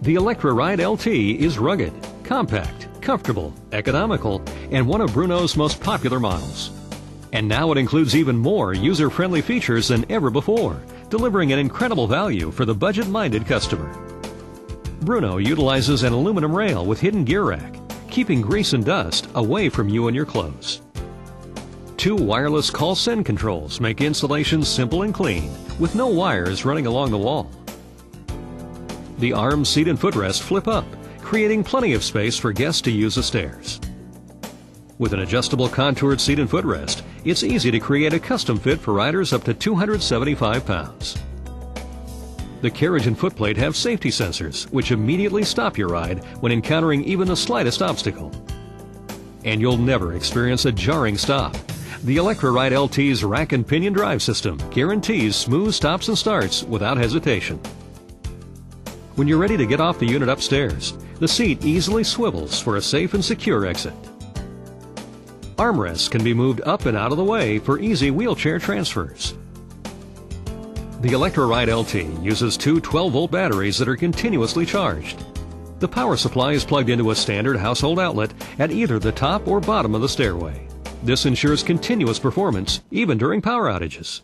The Electra Ride LT is rugged, compact, comfortable, economical, and one of Bruno's most popular models. And now it includes even more user-friendly features than ever before, delivering an incredible value for the budget-minded customer. Bruno utilizes an aluminum rail with hidden gear rack, keeping grease and dust away from you and your clothes. Two wireless call send controls make installation simple and clean, with no wires running along the wall. The arm seat and footrest flip up, creating plenty of space for guests to use the stairs. With an adjustable contoured seat and footrest, it's easy to create a custom fit for riders up to 275 pounds. The carriage and footplate have safety sensors, which immediately stop your ride when encountering even the slightest obstacle. And you'll never experience a jarring stop. The Electra Ride LT's rack and pinion drive system guarantees smooth stops and starts without hesitation. When you're ready to get off the unit upstairs, the seat easily swivels for a safe and secure exit. Armrests can be moved up and out of the way for easy wheelchair transfers. The Electra Ride LT uses two 12-volt batteries that are continuously charged. The power supply is plugged into a standard household outlet at either the top or bottom of the stairway. This ensures continuous performance even during power outages.